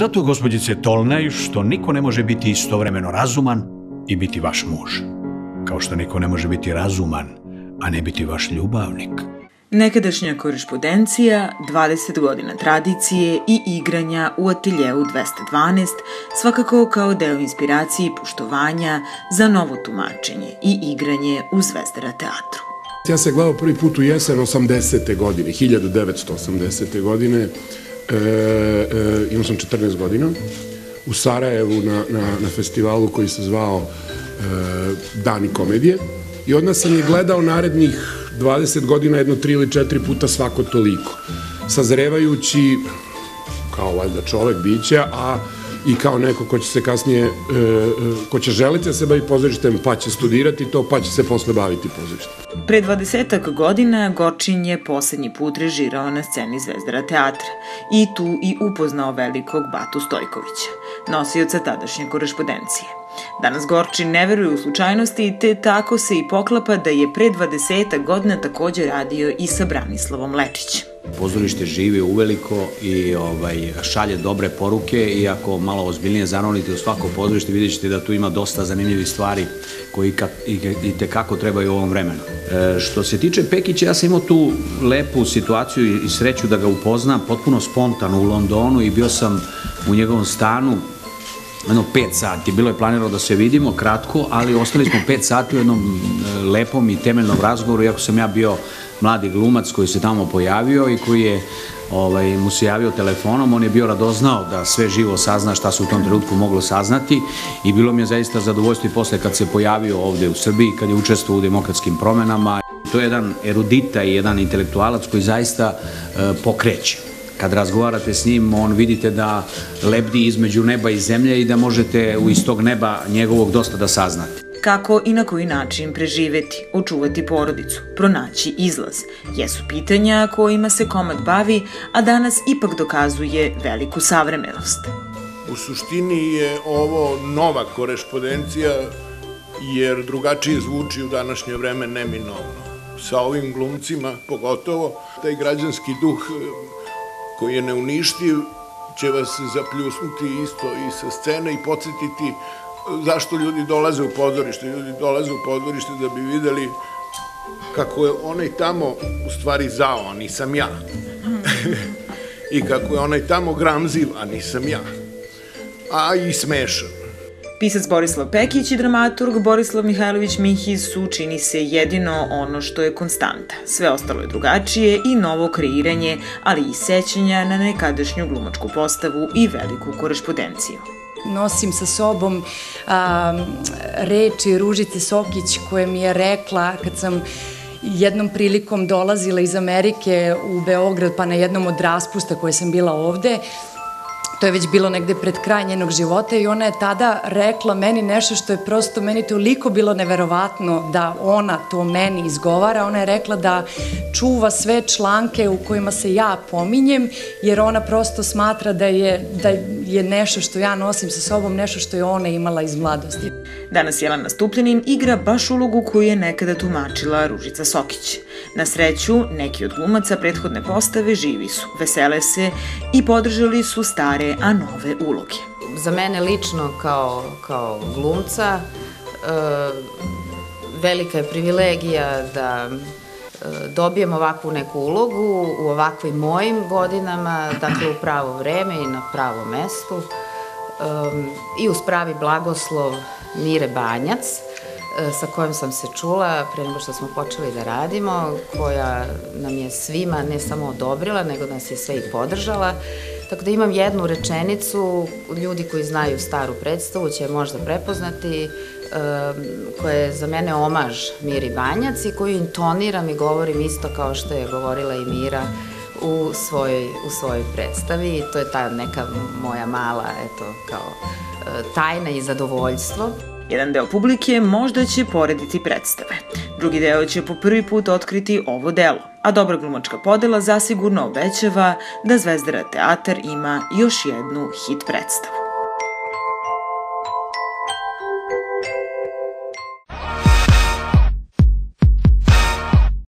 Zato, gospođice Tolnej, što niko ne može biti istovremeno razuman i biti vaš muž. Kao što niko ne može biti razuman, a ne biti vaš ljubavnik. Nekadašnja korespondencija, 20 godina tradicije i igranja u ateljeu 212, svakako kao deo inspiracije i poštovanja za novo tumačenje i igranje u Zvezdara teatru. Ja se gledao prvi put u jesen 80. godine, 1980. godine. E, e, imao sam 14 godina u Sarajevu na, na, na festivalu koji se zvao e, Dani komedije i od nas sam je gledao narednih 20 godina jedno tri ili četiri puta svako toliko. Sazrevajući kao valjda čovek biće, a i kao neko ko će se kasnije, e, e, ko će želiti da se bavi pozorištem, pa će studirati to, pa će se posle baviti pozorištem. Pre 20 godina Gorčin je poslednji put režirao na sceni Zvezdara teatra i tu i upoznao velikog Batu Stojkovića, nosioca tadašnje korespondencije. Danas Gorčin ne veruje u slučajnosti te tako se i poklapa da je pre 20 godina takođe radio i sa Branislavom Lečićem. Pozorište živi uveliko i ovaj, šalje dobre poruke i ako malo ozbiljnije zanovite u svako pozorište vidjet ćete da tu ima dosta zanimljivih stvari koji ka, i, i tekako trebaju u ovom vremenu. E, što se tiče Pekića, ja sam imao tu lepu situaciju i sreću da ga upoznam potpuno spontano u Londonu i bio sam u njegovom stanu jedno 5 sati. Bilo je planirano da se vidimo kratko, ali ostali smo 5 sati u jednom e, lepom i temeljnom razgovoru, iako sam ja bio mladi glumac koji se tamo pojavio i koji je ovaj, mu se javio telefonom, on je bio radoznao da sve živo sazna šta se u tom trenutku moglo saznati i bilo mi je zaista zadovoljstvo i posle kad se pojavio ovde u Srbiji, kad je učestvovao u demokratskim promenama. To je jedan erudita i jedan intelektualac koji zaista e, pokreće kad razgovarate s njim, on vidite da lebdi između neba i zemlje i da možete u istog neba njegovog dosta da saznate. Kako i na koji način preživeti, očuvati porodicu, pronaći izlaz, jesu pitanja kojima se komad bavi, a danas ipak dokazuje veliku savremenost. U suštini je ovo nova korespondencija, jer drugačije zvuči u današnje vreme neminovno. Sa ovim glumcima, pogotovo, taj građanski duh koji je neuništiv, će vas zapljusnuti isto i sa scene i podsjetiti e, zašto ljudi dolaze u pozorište. Ljudi dolaze u pozorište da bi videli kako je onaj tamo u stvari zao, a nisam ja. I kako je onaj tamo gramziv, a nisam ja. A i smešan. Pisac Borislav Pekić i dramaturg Borislav Mihajlović Mihiz su, čini se, jedino ono što je konstanta. Sve ostalo je drugačije i novo kreiranje, ali i sećanja na nekadašnju glumačku postavu i veliku korespondenciju nosim sa sobom a, reči Ružice Sokić koje mi je rekla kad sam jednom prilikom dolazila iz Amerike u Beograd pa na jednom od raspusta koje sam bila ovde to je već bilo negde pred kraj njenog života i ona je tada rekla meni nešto što je prosto meni toliko bilo neverovatno da ona to meni izgovara. Ona je rekla da čuva sve članke u kojima se ja pominjem jer ona prosto smatra da je, da je nešto što ja nosim sa sobom, nešto što je ona imala iz mladosti. Danas Jelena Stupljanin igra baš ulogu koju je nekada tumačila Ružica Sokić. Na sreću, neki od glumaca prethodne postave živi su, vesele se i podržali su stare, a nove uloge. Za mene lično kao, kao glumca e, velika je privilegija da dobijem ovakvu neku ulogu u ovakvim mojim godinama, dakle u pravo vreme i na pravo mestu e, i uz pravi blagoslov Mire Banjac, E, sa kojom sam se čula pre nego što smo počeli da radimo, koja nam je svima ne samo odobrila, nego nas je sve i podržala. Tako da imam jednu rečenicu, ljudi koji znaju staru predstavu će možda prepoznati, koja je za mene omaž Miri Banjac i koju intoniram i govorim isto kao što je govorila i Mira u svojoj, u svojoj predstavi i to je ta neka moja mala, eto, kao e, tajna i zadovoljstvo. Jedan deo publike možda će porediti predstave. Drugi deo će po prvi put otkriti ovo delo, a dobra glumačka podela zasigurno obećava da Zvezdara teatar ima još jednu hit predstavu.